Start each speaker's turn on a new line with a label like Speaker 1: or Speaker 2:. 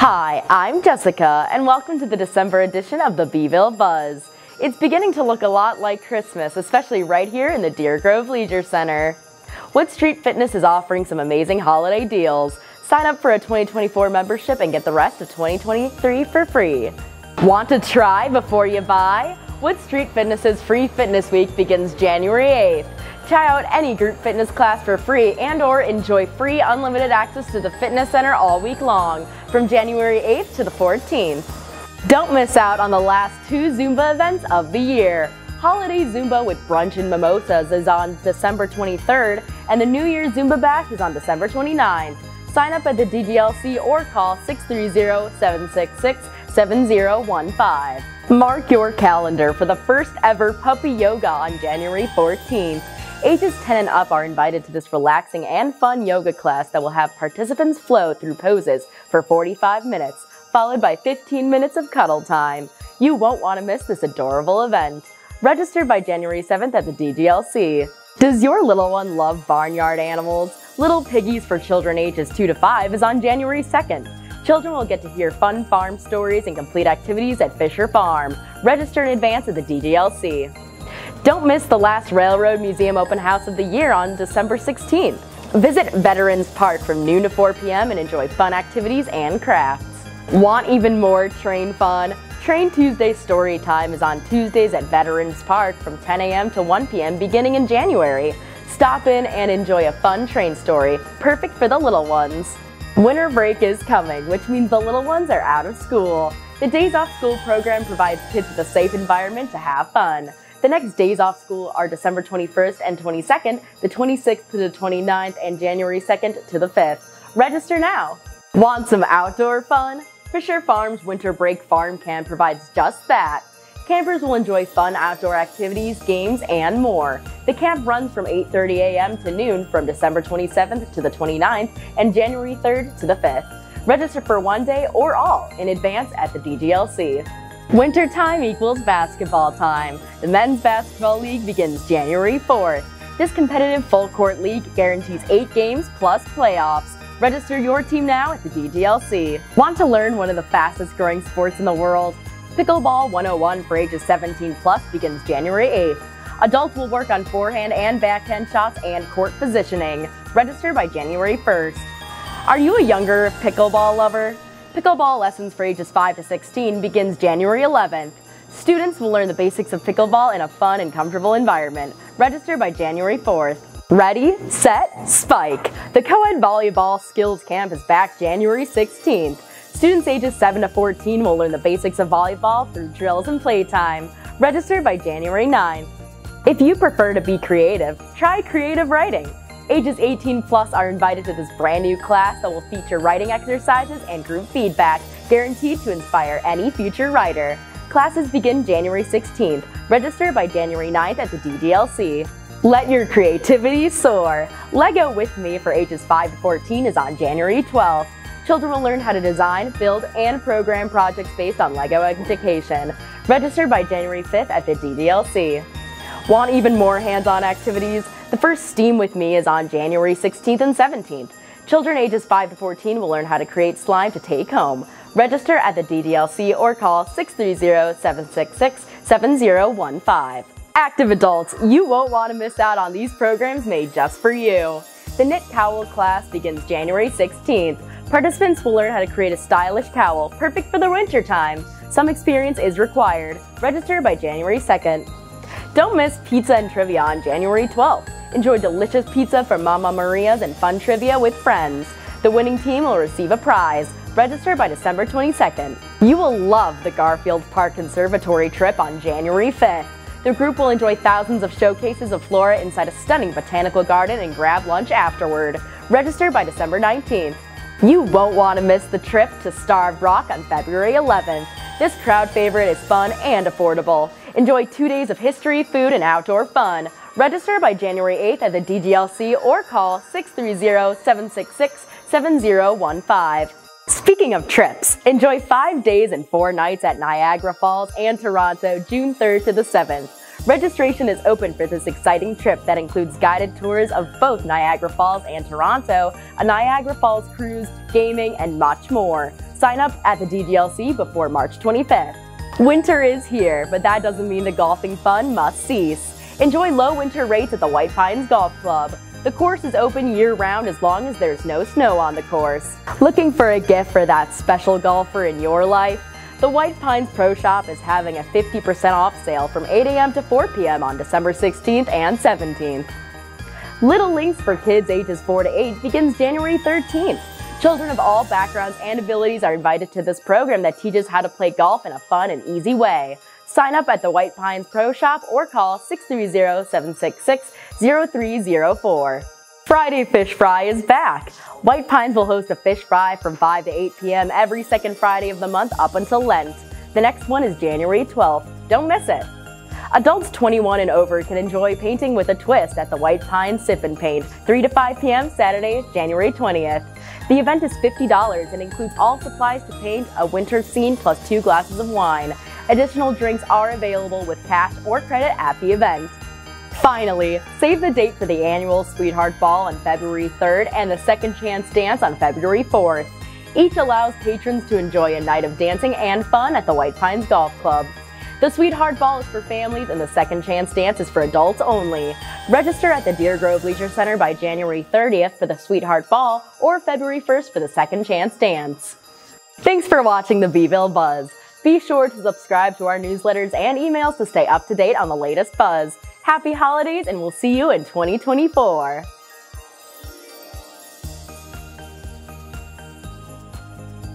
Speaker 1: Hi, I'm Jessica, and welcome to the December edition of the Bville Buzz. It's beginning to look a lot like Christmas, especially right here in the Deer Grove Leisure Center. Wood Street Fitness is offering some amazing holiday deals. Sign up for a 2024 membership and get the rest of 2023 for free. Want to try before you buy? Wood Street Fitness's Free Fitness Week begins January 8th. Try out any group fitness class for free and or enjoy free unlimited access to the fitness center all week long from January 8th to the 14th. Don't miss out on the last two Zumba events of the year. Holiday Zumba with brunch and mimosas is on December 23rd and the New Year's Zumba Bash is on December 29th. Sign up at the DGLC or call 630-766-7015. Mark your calendar for the first ever puppy yoga on January 14th. Ages 10 and up are invited to this relaxing and fun yoga class that will have participants flow through poses for 45 minutes, followed by 15 minutes of cuddle time. You won't want to miss this adorable event. Register by January 7th at the DGLC. Does your little one love barnyard animals? Little Piggies for children ages 2 to 5 is on January 2nd. Children will get to hear fun farm stories and complete activities at Fisher Farm. Register in advance at the DGLC. Don't miss the last Railroad Museum Open House of the year on December 16th. Visit Veterans Park from noon to 4 p.m. and enjoy fun activities and crafts. Want even more train fun? Train Tuesday Story Time is on Tuesdays at Veterans Park from 10 a.m. to 1 p.m. beginning in January. Stop in and enjoy a fun train story, perfect for the little ones. Winter break is coming, which means the little ones are out of school. The Days Off School program provides kids with a safe environment to have fun. The next days off school are December 21st and 22nd, the 26th to the 29th, and January 2nd to the 5th. Register now! Want some outdoor fun? Fisher Farms Winter Break Farm Camp provides just that. Campers will enjoy fun outdoor activities, games, and more. The camp runs from 8.30 a.m. to noon from December 27th to the 29th and January 3rd to the 5th. Register for one day or all in advance at the DGLC. Winter time equals basketball time. The Men's Basketball League begins January 4th. This competitive full court league guarantees eight games plus playoffs. Register your team now at the DGLC. Want to learn one of the fastest growing sports in the world? Pickleball 101 for ages 17 plus begins January 8th. Adults will work on forehand and backhand shots and court positioning. Register by January 1st. Are you a younger pickleball lover? Pickleball lessons for ages 5 to 16 begins January 11th. Students will learn the basics of pickleball in a fun and comfortable environment. Register by January 4th. Ready, set, spike! The Co-Ed Volleyball Skills Camp is back January 16th. Students ages 7 to 14 will learn the basics of volleyball through drills and playtime. Register by January 9th. If you prefer to be creative, try creative writing. Ages 18 plus are invited to this brand new class that will feature writing exercises and group feedback, guaranteed to inspire any future writer. Classes begin January 16th. Register by January 9th at the DGLC. Let your creativity soar. Lego With Me for ages 5 to 14 is on January 12th. Children will learn how to design, build, and program projects based on LEGO education. Register by January 5th at the DGLC. Want even more hands-on activities? The first STEAM with me is on January 16th and 17th. Children ages 5 to 14 will learn how to create slime to take home. Register at the DGLC or call 630-766-7015. Active adults, you won't want to miss out on these programs made just for you. The Knit Cowl class begins January 16th. Participants will learn how to create a stylish cowl, perfect for the winter time. Some experience is required. Register by January 2nd. Don't miss Pizza and Trivia on January 12th. Enjoy delicious pizza from Mama Maria's and fun trivia with friends. The winning team will receive a prize. Register by December 22nd. You will love the Garfield Park Conservatory trip on January 5th. The group will enjoy thousands of showcases of flora inside a stunning botanical garden and grab lunch afterward. Register by December 19th. You won't want to miss the trip to Starved Rock on February 11th. This crowd favorite is fun and affordable. Enjoy two days of history, food, and outdoor fun. Register by January 8th at the DGLC or call 630-766-7015. Speaking of trips, enjoy five days and four nights at Niagara Falls and Toronto, June 3rd to the 7th. Registration is open for this exciting trip that includes guided tours of both Niagara Falls and Toronto, a Niagara Falls cruise, gaming, and much more. Sign up at the DGLC before March 25th. Winter is here, but that doesn't mean the golfing fun must cease. Enjoy low winter rates at the White Pines Golf Club. The course is open year-round as long as there's no snow on the course. Looking for a gift for that special golfer in your life? The White Pines Pro Shop is having a 50% off sale from 8 a.m. to 4 p.m. on December 16th and 17th. Little Links for kids ages 4 to 8 begins January 13th. Children of all backgrounds and abilities are invited to this program that teaches how to play golf in a fun and easy way. Sign up at the White Pines Pro Shop or call 630-766-0304. Friday Fish Fry is back. White Pines will host a fish fry from 5 to 8 p.m. every second Friday of the month up until Lent. The next one is January 12th. Don't miss it. Adults 21 and over can enjoy painting with a twist at the White Pines Sip and Paint, 3 to 5 p.m. Saturday, January 20th. The event is $50 and includes all supplies to paint a winter scene plus two glasses of wine. Additional drinks are available with cash or credit at the event. Finally, save the date for the annual Sweetheart Ball on February 3rd and the Second Chance Dance on February 4th. Each allows patrons to enjoy a night of dancing and fun at the White Pines Golf Club. The Sweetheart Ball is for families and the Second Chance Dance is for adults only. Register at the Deer Grove Leisure Center by January 30th for the Sweetheart Ball or February 1st for the Second Chance Dance. Thanks for watching the Bville Buzz. Be sure to subscribe to our newsletters and emails to stay up to date on the latest buzz. Happy holidays, and we'll see you in 2024.